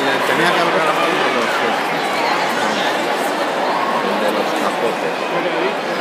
tenía que hablar de los, eh, de los capotes.